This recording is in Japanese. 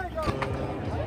はい。